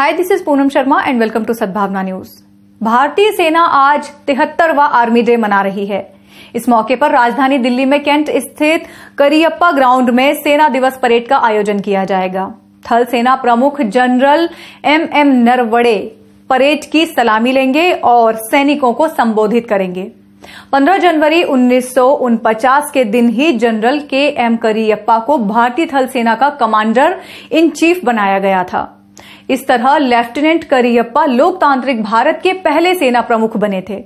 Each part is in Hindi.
Hi this is Poonam Sharma and welcome to Sadbhavna news भारतीय सेना आज तिहत्तरवा आर्मी डे मना रही है। इस मौके पर राजधानी दिल्ली में कैंट स्थित करियप्पा ग्राउंड में सेना दिवस परेड का आयोजन किया जाएगा। थल सेना प्रमुख general M M Naravane parade की सलामी लेंगे और सैनिकों को संबोधित करेंगे। 15 जनवरी उन्नीस के दिन ही जनरल के एम करियप्पा को भारतीय थल सेना का कमांडर इन चीफ बनाया गया था। इस तरह लेफ्टिनेंट करियप्पा लोकतांत्रिक भारत के पहले सेना प्रमुख बने थे।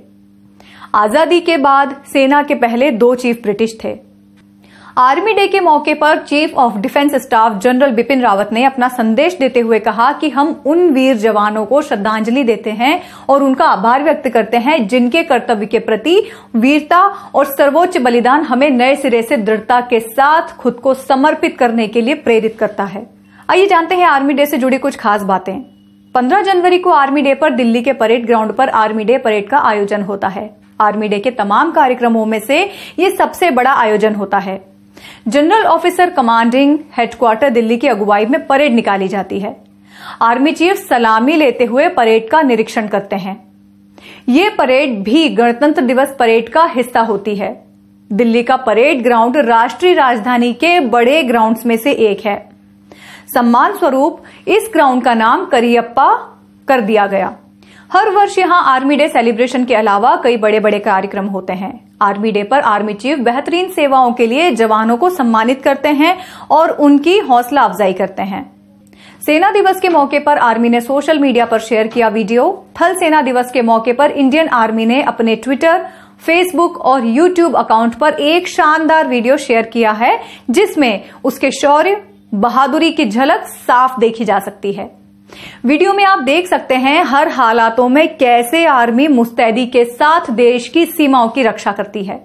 आज़ादी के बाद सेना के पहले दो चीफ ब्रिटिश थे। आर्मी डे के मौके पर chief of defence staff general Bipin Rawat ने अपना संदेश देते हुए कहा कि हम उन वीर जवानों को श्रद्धांजलि देते हैं और उनका आभार व्यक्त करते हैं जिनके कर्तव्य के प्रति वीरता और सर्वोच्च बलिदान हमें नए सिरे से दृढ़ता के साथ खुद को समर्पित करने के लिए प्रेरित करता है। आइए जानते हैं आर्मी डे से जुड़ी कुछ खास बातें। 15 जनवरी को आर्मी डे पर दिल्ली के परेड ग्राउंड पर आर्मी डे परेड का आयोजन होता है। आर्मी डे के तमाम कार्यक्रमों में से ये सबसे बड़ा आयोजन होता है। General officer commanding headquarter Delhi की अगुवाई में परेड निकाली जाती है। आर्मी चीफ सलामी लेते हुए परेड का निरीक्षण करते हैं। ये परेड भी गणतंत्र दिवस परेड का हिस्सा होती है। दिल्ली का परेड ग्राउंड राष्ट्रीय राजधानी के बड़े ग्राउंड्स में से एक है। सम्मान स्वरूप इस ग्राउंड का नाम करियप्पा कर दिया गया। हर वर्ष यहाँ आर्मी डे सेलिब्रेशन के अलावा कई बड़े बड़े कार्यक्रम होते हैं। आर्मी डे पर आर्मी चीफ बेहतरीन सेवाओं के लिए जवानों को सम्मानित करते हैं और उनकी हौसला अफजाई करते हैं। सेना दिवस के मौके पर आर्मी ने सोशल मीडिया पर शेयर किया वीडियो। थल सेना दिवस के मौके पर इंडियन आर्मी ने अपने ट्विटर, फेसबुक और यूट्यूब अकाउंट पर एक शानदार वीडियो शेयर किया है, जिसमें उसके शौर्य बहादुरी की झलक साफ़ देखी जा सकती है। वीडियो में आप देख सकते हैं हर हालातों में कैसे आर्मी मुस्तैदी के साथ देश की सीमाओं की रक्षा करती है।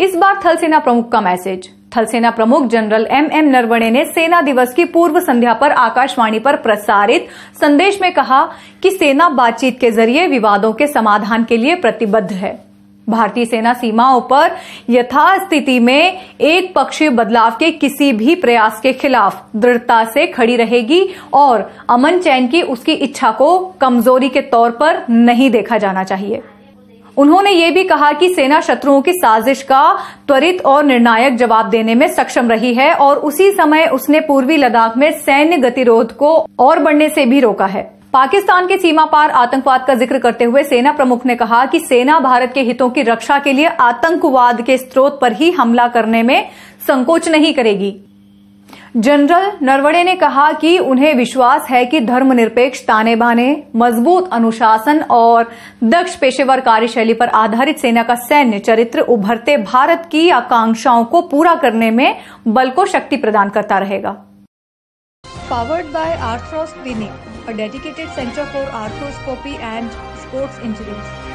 इस बार थल सेना प्रमुख का मैसेज थल सेना प्रमुख जनरल एम एम नरवणे ने सेना दिवस की पूर्व संध्या पर आकाशवाणी पर प्रसारित संदेश में कहा कि सेना बातचीत के ज़रिए विवादों के समाधान के लिए प्रतिबद्ध है। भारतीय सेना सीमाओं पर यथास्थिति में एक पक्षीय बदलाव के किसी भी प्रयास के खिलाफ दृढ़ता से खड़ी रहेगी और अमन चैन की उसकी इच्छा को कमज़ोरी के तौर पर नहीं देखा जाना चाहिए। उन्होंने ये भी कहा कि सेना शत्रुओं की साजिश का त्वरित और निर्णायक जवाब देने में सक्षम रही है और उसी समय उसने पूर्वी लद्दाख में सैन्य गतिरोध को और बढ़ने से भी रोका है। पाकिस्तान के सीमा पार आतंकवाद का ज़िक्र करते हुए सेना प्रमुख ने कहा कि सेना भारत के हितों की रक्षा के लिए आतंकवाद के स्रोत पर ही हमला करने में संकोच नहीं करेगी। जनरल नरवणे ने कहा कि उन्हें विश्वास है कि धर्मनिरपेक्ष ताने बाने मज़बूत अनुशासन और दक्ष पेशेवर कार्यशैली पर आधारित सेना का सैन्य चरित्र उभरते भारत की आकांक्षाओं को पूरा करने में बल को शक्ति प्रदान करता रहेगा। Powered by Arthros Clinic, a dedicated center for arthroscopy and sports injuries.